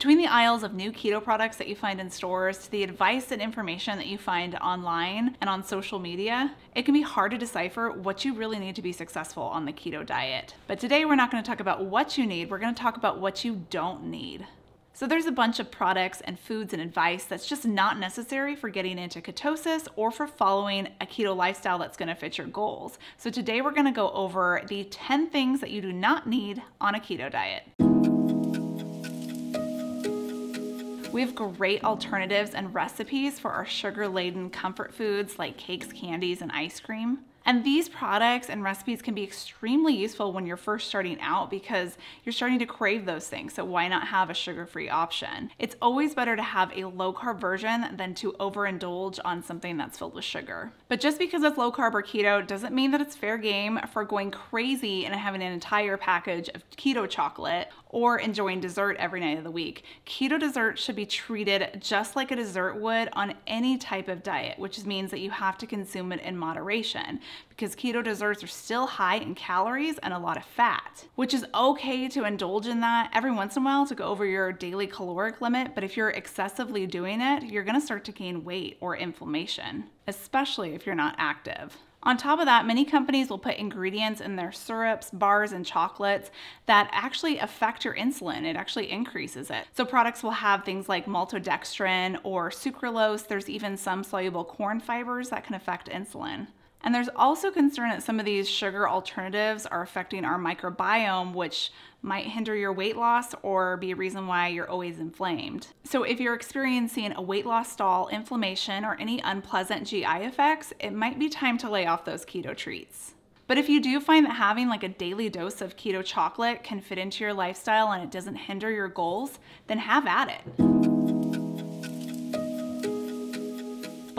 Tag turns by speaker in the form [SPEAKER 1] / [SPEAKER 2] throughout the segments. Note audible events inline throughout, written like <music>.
[SPEAKER 1] Between the aisles of new keto products that you find in stores to the advice and information that you find online and on social media, it can be hard to decipher what you really need to be successful on the keto diet. But today we're not going to talk about what you need, we're going to talk about what you don't need. So there's a bunch of products and foods and advice that's just not necessary for getting into ketosis or for following a keto lifestyle that's gonna fit your goals. So today we're gonna go over the 10 things that you do not need on a keto diet. We have great alternatives and recipes for our sugar laden comfort foods like cakes, candies, and ice cream. And these products and recipes can be extremely useful when you're first starting out because you're starting to crave those things. So why not have a sugar-free option? It's always better to have a low carb version than to overindulge on something that's filled with sugar. But just because it's low carb or keto doesn't mean that it's fair game for going crazy and having an entire package of keto chocolate or enjoying dessert every night of the week. Keto dessert should be treated just like a dessert would on any type of diet, which means that you have to consume it in moderation because keto desserts are still high in calories and a lot of fat, which is okay to indulge in that every once in a while to go over your daily caloric limit. But if you're excessively doing it, you're gonna start to gain weight or inflammation, especially if you're not active. On top of that, many companies will put ingredients in their syrups, bars, and chocolates that actually affect your insulin. It actually increases it. So products will have things like maltodextrin or sucralose. There's even some soluble corn fibers that can affect insulin. And there's also concern that some of these sugar alternatives are affecting our microbiome, which might hinder your weight loss or be a reason why you're always inflamed. So if you're experiencing a weight loss stall, inflammation, or any unpleasant GI effects, it might be time to lay off those keto treats. But if you do find that having like a daily dose of keto chocolate can fit into your lifestyle and it doesn't hinder your goals, then have at it.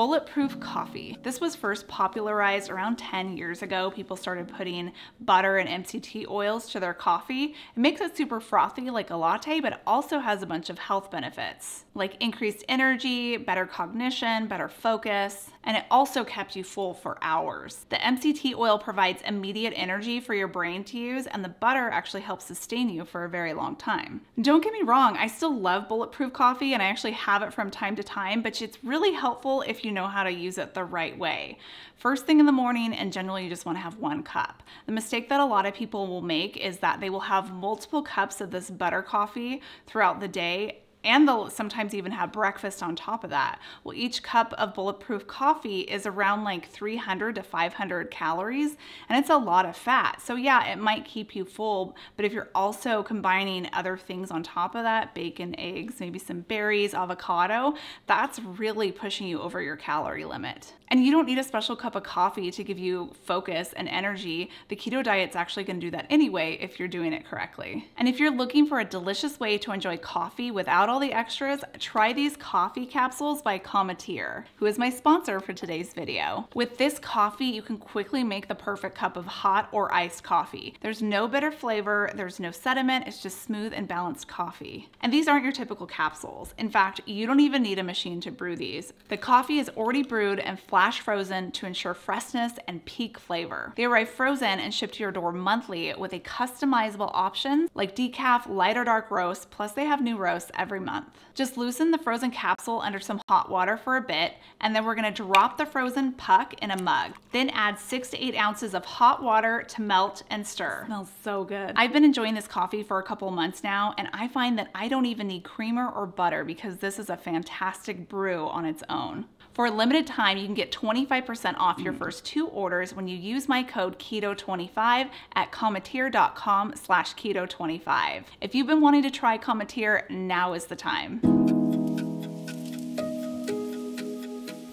[SPEAKER 1] Bulletproof coffee. This was first popularized around 10 years ago. People started putting butter and MCT oils to their coffee. It makes it super frothy like a latte, but also has a bunch of health benefits like increased energy, better cognition, better focus, and it also kept you full for hours. The MCT oil provides immediate energy for your brain to use, and the butter actually helps sustain you for a very long time. Don't get me wrong, I still love bulletproof coffee and I actually have it from time to time, but it's really helpful if you know how to use it the right way. First thing in the morning, and generally you just want to have one cup. The mistake that a lot of people will make is that they will have multiple cups of this butter coffee throughout the day and they'll sometimes even have breakfast on top of that. Well, each cup of bulletproof coffee is around like 300 to 500 calories, and it's a lot of fat. So, yeah, it might keep you full, but if you're also combining other things on top of that bacon, eggs, maybe some berries, avocado that's really pushing you over your calorie limit. And you don't need a special cup of coffee to give you focus and energy. The keto diet's actually gonna do that anyway if you're doing it correctly. And if you're looking for a delicious way to enjoy coffee without all the extras, try these coffee capsules by Cometeer, who is my sponsor for today's video. With this coffee, you can quickly make the perfect cup of hot or iced coffee. There's no bitter flavor, there's no sediment, it's just smooth and balanced coffee. And these aren't your typical capsules. In fact, you don't even need a machine to brew these. The coffee is already brewed and flash frozen to ensure freshness and peak flavor. They arrive frozen and shipped to your door monthly with a customizable option like decaf, light or dark roast, plus they have new roasts every month. Just loosen the frozen capsule under some hot water for a bit, and then we're gonna drop the frozen puck in a mug. Then add six to eight ounces of hot water to melt and stir. It smells so good. I've been enjoying this coffee for a couple months now, and I find that I don't even need creamer or butter because this is a fantastic brew on its own. For a limited time, you can get 25% off your mm. first two orders when you use my code KETO25 at cometeer.com slash keto25. If you've been wanting to try Cometeer, now is the time.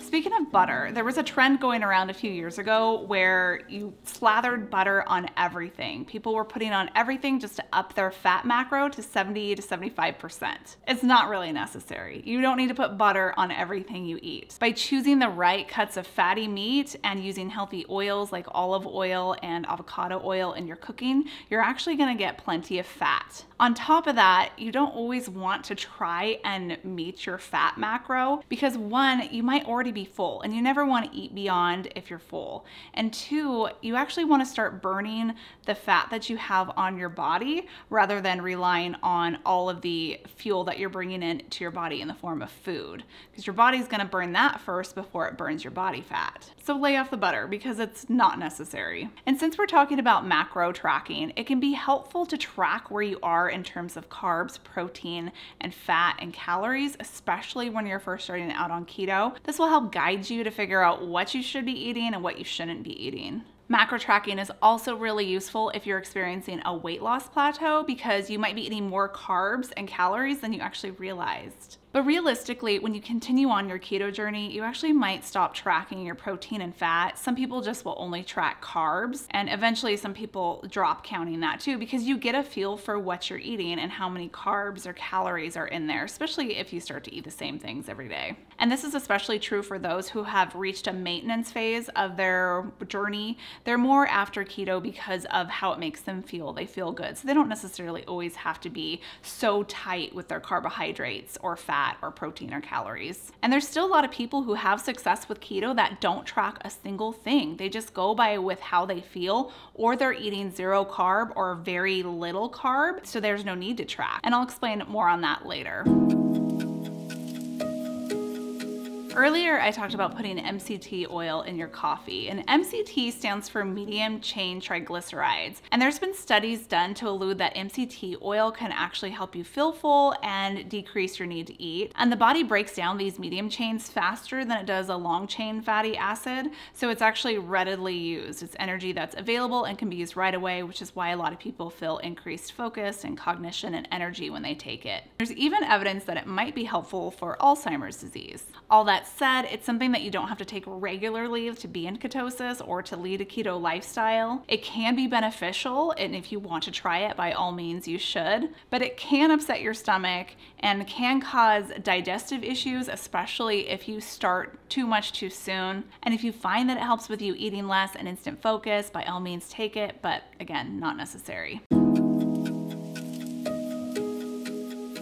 [SPEAKER 1] Speaking of butter, there was a trend going around a few years ago where you slathered butter on everything. People were putting on everything just to up their fat macro to 70 to 75%. It's not really necessary. You don't need to put butter on everything you eat. By choosing the right cuts of fatty meat and using healthy oils like olive oil and avocado oil in your cooking, you're actually gonna get plenty of fat. On top of that, you don't always want to try and meet your fat macro because one, you might already be be full and you never want to eat beyond if you're full. And two, you actually want to start burning the fat that you have on your body rather than relying on all of the fuel that you're bringing into your body in the form of food because your body's going to burn that first before it burns your body fat. So lay off the butter because it's not necessary. And since we're talking about macro tracking, it can be helpful to track where you are in terms of carbs, protein, and fat and calories, especially when you're first starting out on keto. This will help guide you to figure out what you should be eating and what you shouldn't be eating. Macro tracking is also really useful if you're experiencing a weight loss plateau because you might be eating more carbs and calories than you actually realized. But realistically, when you continue on your keto journey, you actually might stop tracking your protein and fat. Some people just will only track carbs, and eventually some people drop counting that too because you get a feel for what you're eating and how many carbs or calories are in there, especially if you start to eat the same things every day. And this is especially true for those who have reached a maintenance phase of their journey. They're more after keto because of how it makes them feel. They feel good. So they don't necessarily always have to be so tight with their carbohydrates or fat fat or protein or calories. And there's still a lot of people who have success with keto that don't track a single thing. They just go by with how they feel or they're eating zero carb or very little carb, so there's no need to track. And I'll explain more on that later. Earlier, I talked about putting MCT oil in your coffee, and MCT stands for medium chain triglycerides. And there's been studies done to allude that MCT oil can actually help you feel full and decrease your need to eat. And the body breaks down these medium chains faster than it does a long chain fatty acid, so it's actually readily used. It's energy that's available and can be used right away, which is why a lot of people feel increased focus and cognition and energy when they take it. There's even evidence that it might be helpful for Alzheimer's disease. All that said, it's something that you don't have to take regularly to be in ketosis or to lead a keto lifestyle. It can be beneficial, and if you want to try it, by all means, you should, but it can upset your stomach and can cause digestive issues, especially if you start too much too soon. And if you find that it helps with you eating less and instant focus, by all means, take it, but again, not necessary.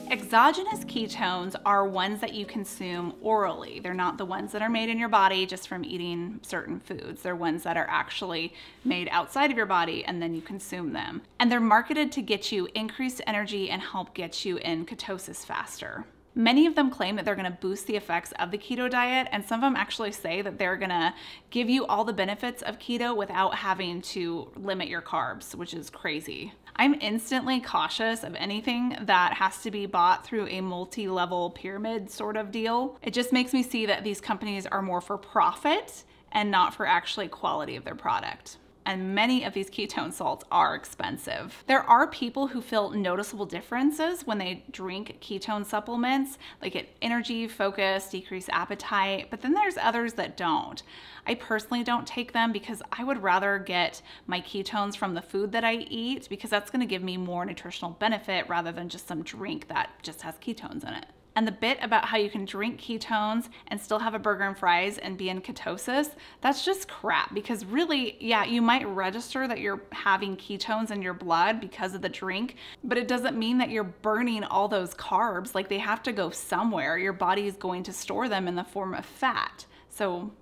[SPEAKER 1] Exogenous ketones are ones that you consume orally. They're not the ones that are made in your body just from eating certain foods. They're ones that are actually made outside of your body and then you consume them. And they're marketed to get you increased energy and help get you in ketosis faster. Many of them claim that they're going to boost the effects of the keto diet, and some of them actually say that they're going to give you all the benefits of keto without having to limit your carbs, which is crazy. I'm instantly cautious of anything that has to be bought through a multi level pyramid sort of deal. It just makes me see that these companies are more for profit and not for actually quality of their product and many of these ketone salts are expensive. There are people who feel noticeable differences when they drink ketone supplements, like get energy, focus, decrease appetite, but then there's others that don't. I personally don't take them because I would rather get my ketones from the food that I eat because that's gonna give me more nutritional benefit rather than just some drink that just has ketones in it. And the bit about how you can drink ketones and still have a burger and fries and be in ketosis, that's just crap because really, yeah, you might register that you're having ketones in your blood because of the drink, but it doesn't mean that you're burning all those carbs. Like they have to go somewhere. Your body is going to store them in the form of fat. So,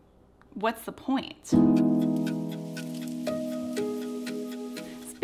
[SPEAKER 1] what's the point?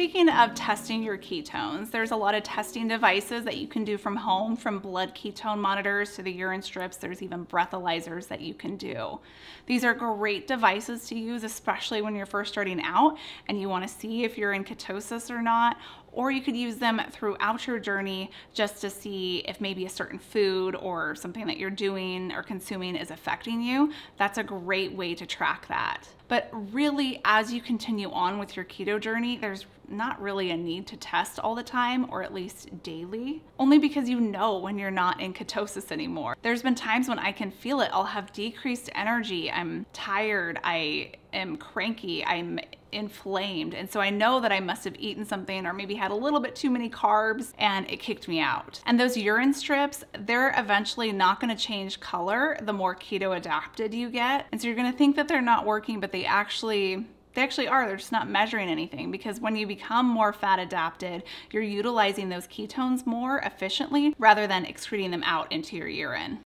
[SPEAKER 1] Speaking of testing your ketones, there's a lot of testing devices that you can do from home, from blood ketone monitors to the urine strips. There's even breathalyzers that you can do. These are great devices to use, especially when you're first starting out and you want to see if you're in ketosis or not, or you could use them throughout your journey just to see if maybe a certain food or something that you're doing or consuming is affecting you. That's a great way to track that. But really, as you continue on with your keto journey, there's not really a need to test all the time or at least daily, only because you know when you're not in ketosis anymore. There's been times when I can feel it. I'll have decreased energy. I'm tired. I am cranky. I'm inflamed. And so I know that I must have eaten something or maybe had a little bit too many carbs and it kicked me out. And those urine strips, they're eventually not gonna change color the more keto adapted you get. And so you're gonna think that they're not working, but they actually they actually are, they're just not measuring anything because when you become more fat adapted, you're utilizing those ketones more efficiently rather than excreting them out into your urine.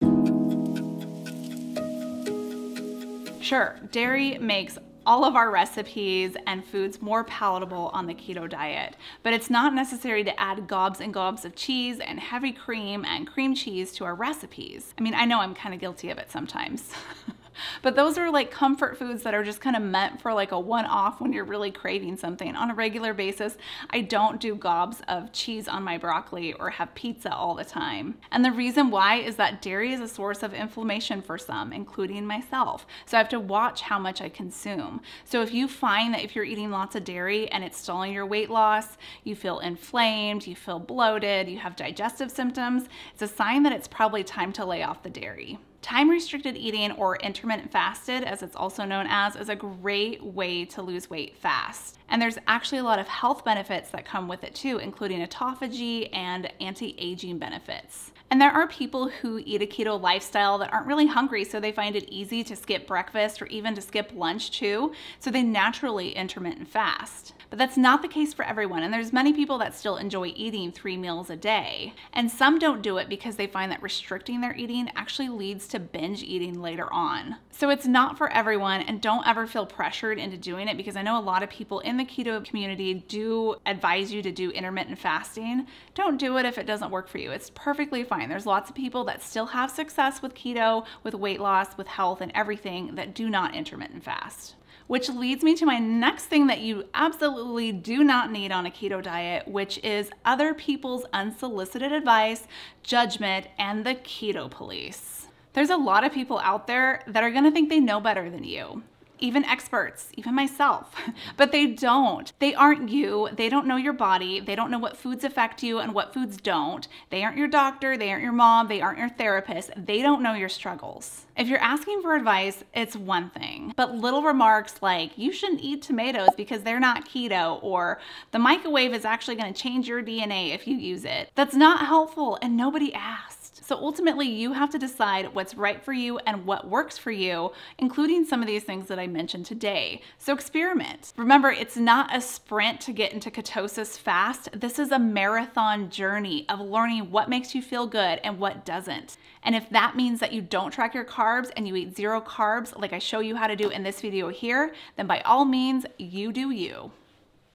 [SPEAKER 1] Sure, dairy makes all of our recipes and foods more palatable on the keto diet. But it's not necessary to add gobs and gobs of cheese and heavy cream and cream cheese to our recipes. I mean, I know I'm kind of guilty of it sometimes. <laughs> But those are like comfort foods that are just kind of meant for like a one off when you're really craving something. On a regular basis, I don't do gobs of cheese on my broccoli or have pizza all the time. And the reason why is that dairy is a source of inflammation for some, including myself. So I have to watch how much I consume. So if you find that if you're eating lots of dairy and it's stalling your weight loss, you feel inflamed, you feel bloated, you have digestive symptoms, it's a sign that it's probably time to lay off the dairy. Time restricted eating or intermittent fasted, as it's also known as, is a great way to lose weight fast. And there's actually a lot of health benefits that come with it too, including autophagy and anti-aging benefits. And there are people who eat a keto lifestyle that aren't really hungry, so they find it easy to skip breakfast or even to skip lunch too, so they naturally intermittent fast. But that's not the case for everyone, and there's many people that still enjoy eating three meals a day. And some don't do it because they find that restricting their eating actually leads to binge eating later on. So it's not for everyone, and don't ever feel pressured into doing it because I know a lot of people in the keto community do advise you to do intermittent fasting. Don't do it if it doesn't work for you. It's perfectly fine fine. There's lots of people that still have success with keto, with weight loss, with health, and everything that do not intermittent fast. Which leads me to my next thing that you absolutely do not need on a keto diet, which is other people's unsolicited advice, judgment, and the keto police. There's a lot of people out there that are gonna think they know better than you even experts, even myself, <laughs> but they don't. They aren't you. They don't know your body. They don't know what foods affect you and what foods don't. They aren't your doctor. They aren't your mom. They aren't your therapist. They don't know your struggles. If you're asking for advice, it's one thing, but little remarks like you shouldn't eat tomatoes because they're not keto or the microwave is actually going to change your DNA if you use it. That's not helpful and nobody asked. So ultimately, you have to decide what's right for you and what works for you, including some of these things that I mentioned today. So experiment. Remember, it's not a sprint to get into ketosis fast. This is a marathon journey of learning what makes you feel good and what doesn't. And if that means that you don't track your carbs and you eat zero carbs, like I show you how to do in this video here, then by all means, you do you.